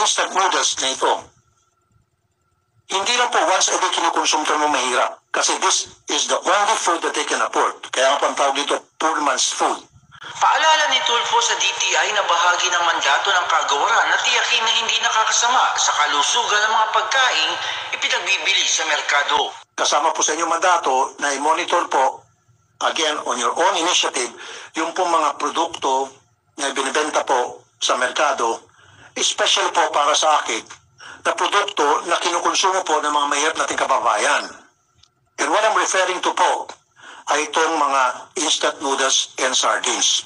instant noodles na ito, hindi lang po once a day kinukonsume ito ng mahirap. Kasi this is the only food that they can afford. Kaya ang pantawag dito, poor man's food. Paalala ni Tulfo sa DTI na bahagi ng mandato ng kagawaran na tiyakin na hindi nakakasama sa kalusugan ng mga pagkain ipinagbibili sa merkado. Kasama po sa inyong mandato na i-monitor po, again, on your own initiative, yung po mga produkto na binibenta po sa merkado, especially po para sa akin, na produkto na kinukonsumo po ng mga mahirap nating kababayan. And what I'm referring to po ay itong mga instant noodles and sardines.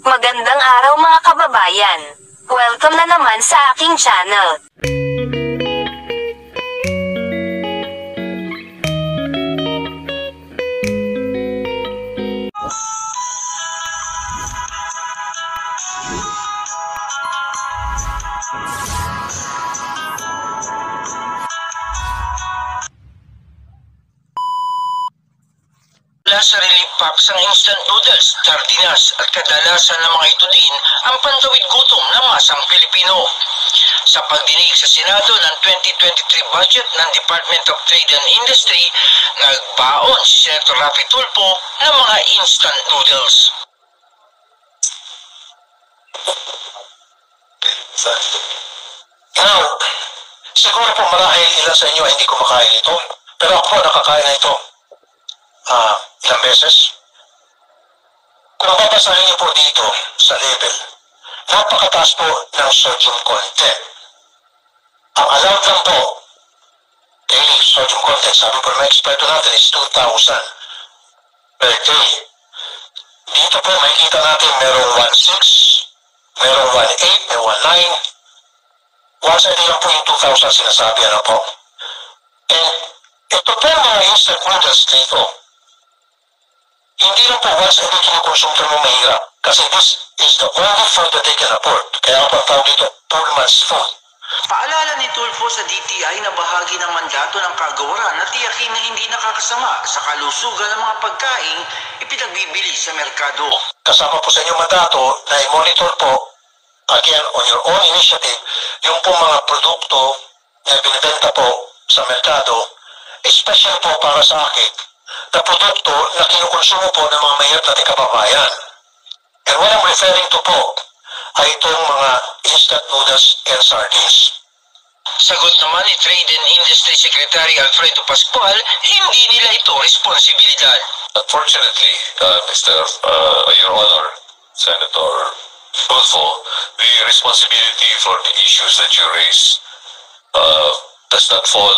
Magandang araw mga kababayan. Welcome na naman sa aking channel. Packs ang instant noodles, sardinas at kadalasan ng mga ito din ang pantawid gutom ng masang Pilipino. Sa pagdinig sa Senado ng 2023 budget ng Department of Trade and Industry, nagbaon si Senator Rafi Tulfo ng mga instant noodles. Now, siguro po marahil ilan sa inyo ay hindi kumakain ito. Pero ako nakakain na ito. Ah, ilang beses. Kung babasahin niyo po dito sa label, napakataas po ng sodium content. Ang allowed lang po, daily sodium content, sabi po ng eksperto natin is 2,000 per day. Dito po makikita natin merong 1.6, merong 1.8, may 1.9, Once day lang po yung 2,000 sinasabi, ano po. And ito po mga instant noodles dito, hindi lang po once a kinukonsume ito ng mahirap. Kasi this is the only food that they can afford. Kaya ang pantawag dito, poor man's food. Paalala ni Tulfo sa DTI na bahagi ng mandato ng kagawaran na tiyakin na hindi nakakasama sa kalusugan ng mga pagkain ipinagbibili sa merkado. Kasama po sa inyong mandato na i-monitor po, again, on your own initiative, yung po mga produkto na binibenta po sa merkado, especially po para sa akin, na produkto na kinukonsumo po ng mga mahirap nating kababayan. And what I'm referring to po ay itong mga instant noodles and sardines. Sagot naman ni Trade and Industry Secretary Alfredo Pascual, hindi nila ito responsibilidad. Unfortunately, uh, Mr. Uh, Your Honor, Senator Tulfo, the responsibility for the issues that you raise uh, does not fall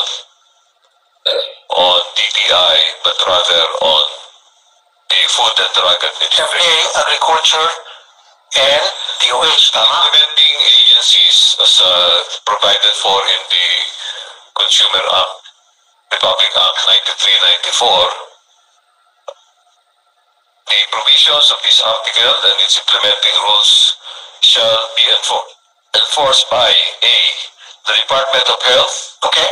on DTI, but rather on the Food and Drug FDA, Administration. Agriculture, and DOH, tama? Implementing agencies as uh, provided for in the Consumer Act, Republic Act 9394, the provisions of this article and its implementing rules shall be enfor- enforced by A. The Department of Health, Okay?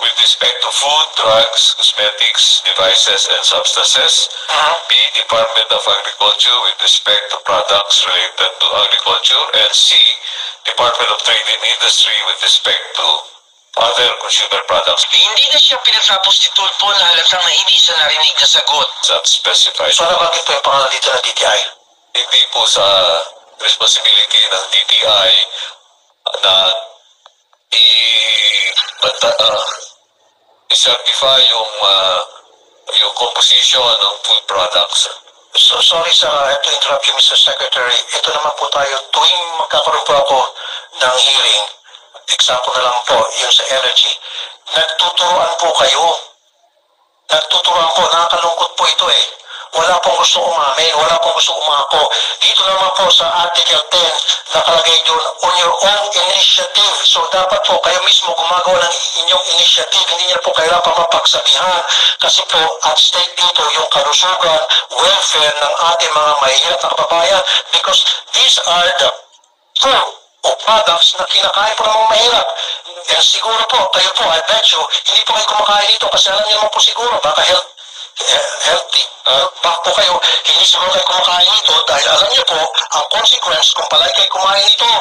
With respect to food, drugs, cosmetics, devices, and substances. B. Department of Agriculture with respect to products related to agriculture. And C. Department of Trade and Industry with respect to other consumer products. Hindi na siya pinatapos ni Tulfo na halatang na hindi siya narinig na sagot. Not specified. So, nabanggit po yung pangalan dito ng DTI. Hindi po sa responsibility ng DTI na i banta, uh, i-certify yung uh, yung composition ng food products. So, sorry sir, I have to interrupt you, Mr. Secretary. Ito naman po tayo, tuwing magkakaroon po ako ng hearing, example na lang po, yung sa energy, nagtuturoan po kayo. Nagtuturoan po, nakakalungkot po ito eh. Wala pong gusto umamin, wala pong gusto umako. Dito naman po sa Article 10, nakalagay doon, on your own initiative. So dapat po kayo mismo gumagawa ng inyong initiative. Hindi niyo po kailangan mapagsabihan. Kasi po, at stake dito yung kalusugan, welfare ng ating mga mahihirap na kababayan. Because these are the food o products na kinakain po ng mga mahirap. And siguro po, kayo po, I bet you, hindi po kayo kumakain dito kasi alam niyo naman po siguro, baka health, healthy. Uh, baka po kayo, hindi siguro kayo kumakain ito dahil alam niyo po, ang consequence kung palagi kayo kumain ito.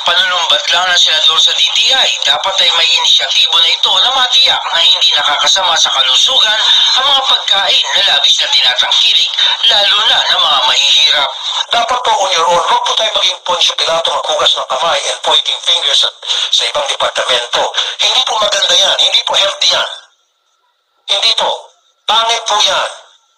Panunumbat lang ng senador sa DTI, dapat ay may inisyatibo na ito na matiyak na hindi nakakasama sa kalusugan ang mga pagkain na labis na tinatangkilik, lalo na ng mga mahihirap. Dapat po on your own, huwag po tayo maging Poncio Pilato maghugas ng kamay and pointing fingers at, sa ibang departamento. Hindi po maganda yan, hindi po healthy yan. Hindi po. Pangit po yan.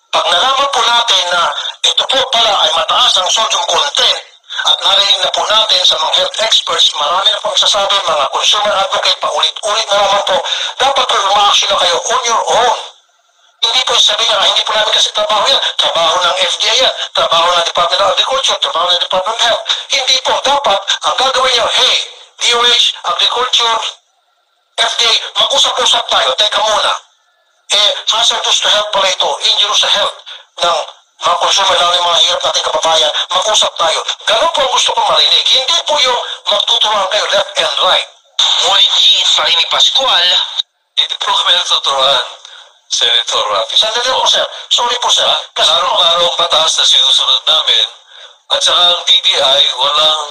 Pag nalaman po natin na ito po pala ay mataas ang sodium content at narinig na po natin sa mga health experts, marami na pong sasabi, mga consumer advocate, paulit-ulit na naman po, dapat po umaaksyon na kayo on your own. Hindi po sabi nga, hindi po namin kasi trabaho yan. Trabaho ng FDA yan. Trabaho ng Department of Agriculture. Trabaho ng Department of Health. Hindi po. Dapat, ang gagawin nyo, hey, DOH, Agriculture, FDA, mag-usap-usap tayo. Teka muna. Eh, hazardous to health pala ito. Injurious sa health ng mga consumer, lalo yung mga hirap nating kababayan. Mag-usap tayo. Ganun po ang gusto kong marinig. Hindi po yung magtuturuan kayo left and right. Ngunit giit pa rin ni Pascual, Hindi po kami natuturuan, Senator Rafi. Sandali po, sir. Sorry po, sir. Kasi po, Araw-araw ang batas na sinusunod namin. At saka ang DDI, walang,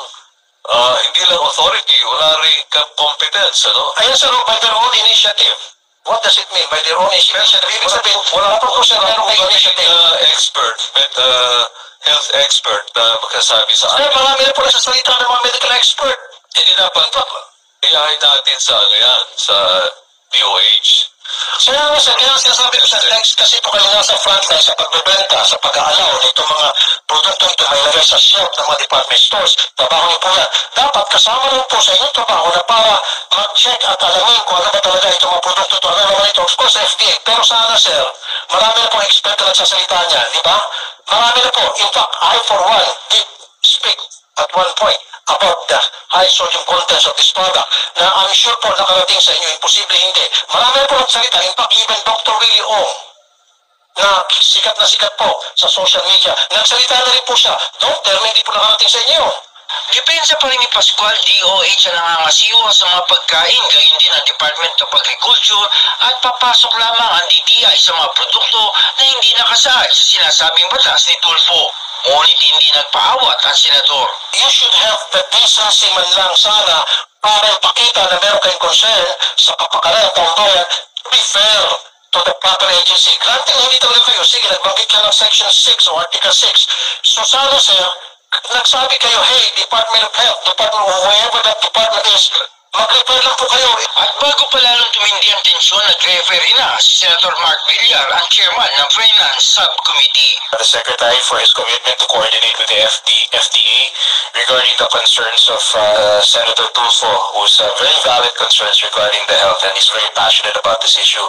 ah, hindi lang authority, wala rin kang competence, ano? Ayan sir, by their own initiative. What does it mean by their own initiative? Ibig sabihin, wala po po sir meron kayo initiative. uh, expert, med, uh, health expert na magkasabi sa Sir, akin. marami na po nagsasalita ng mga medical expert. Hindi dapat iyahin natin sa ano yan, sa DOH. Kaya nga sir, kaya sinasabi ko sa text kasi po kayo nasa frontline sa pagbebenta, sa pag-aalaw nito mga produkto ito may lagay sa shelf ng mga department stores. Trabaho niyo po yan. Dapat kasama rin po sa inyong trabaho na para mag-check at alamin kung ano ba talaga itong mga produkto ito. Ano naman ito? Of course, FDA. Pero sana sir, marami na pong expert na nagsasalita niyan, di ba? Marami na po. In fact, I for one did speak at one point about the high sodium contents of this product na I'm sure po nakarating sa inyo, imposible hindi. Marami na po nagsalita, in fact, even Dr. Willie Ong, na sikat na sikat po sa social media, nagsalita na rin po siya, don't tell me hindi po nakarating sa inyo. Depensa pa rin ni Pascual, DOH ang nangangasiwa sa mga pagkain, gayon din ang Department of Agriculture at papasok lamang ang DTI sa mga produkto na hindi nakasaad sa sinasabing batas ni Tulfo. Ngunit hindi nagpaawat ang senador. You should have the decency man lang sana para ipakita na meron kayong concern sa kapakanan ng bayan be fair to the proper agency. Granting hindi talaga kayo, sige, nagbanggit ka ng Section 6 o Article 6. So sana, sir, nagsabi kayo, hey, Department of Health, Department of whoever that department is, mag-refer lang po kayo. At bago pa lalong tumindi ang tensyon, nag-referee na si Senator Mark Villar, ang chairman ng Finance Subcommittee. the Secretary for his commitment to FD, FDA regarding the concerns of uh, Senator Tulfo, who's uh, very valid concerns regarding the health, and he's very passionate about this issue.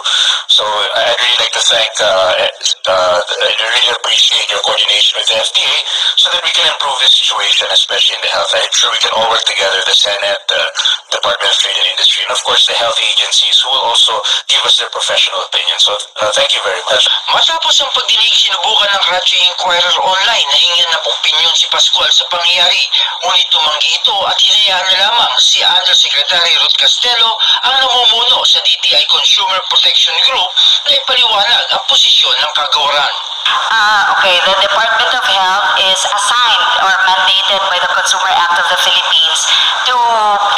So I'd really like to thank, uh, uh, I really appreciate your coordination with the FDA so that we can improve the situation, especially in the health. I'm sure we can all work together, the Senate, Department of Trade and Industry, and of course the health agencies who will also give us their professional opinion. So uh, thank you very much. Matapos ang pagdinig, sinubukan ng Radyo Inquirer Online na hingin ng opinyon si Pascual sa pangyayari. Ngunit tumanggi ito at hinayaan na lamang si Undersecretary Ruth Castello ang namumuno sa DTI Consumer Protection Group na ipaliwanag ang posisyon ng kagawaran. Uh, okay, the Department of Health is assigned or mandated by the Consumer Act of the Philippines to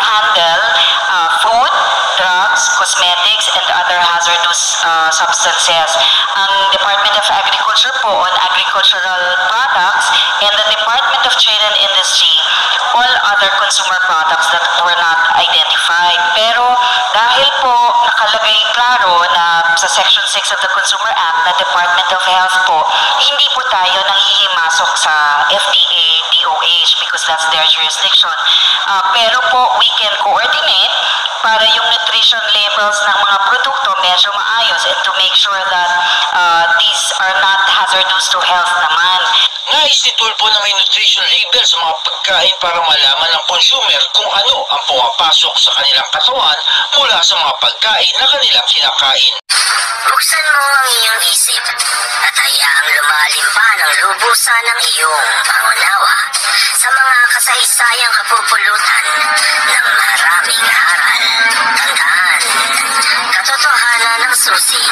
handle uh, food, drugs, cosmetics, and other hazardous uh, substances. Ang Department of Agriculture po on agricultural products and the Department of Trade and Industry all other consumer products that were not identified. Pero dahil po nakalagay klaro na sa Section 6 of the Consumer Act na Department of Health po, hindi po tayo nanghihimasok sa FDA, DOH because that's their jurisdiction. Ah, pero po, we can coordinate para yung nutrition labels ng mga produkto medyo maayos and to make sure that uh, these are not hazardous to health naman. Nais ni Tulfo na may nutrition label sa mga pagkain para malaman ng consumer kung ano ang pumapasok sa kanilang katawan mula sa mga pagkain na kanilang kinakain. Buksan mo ang iyong isip at hayaang lumalim pa ng lubusan ng iyong pangunawa sa mga kasaysayang kapupulutan ng maraming aral. Tandaan, katotohanan ng susi.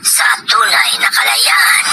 Sa tunay na kalayaan.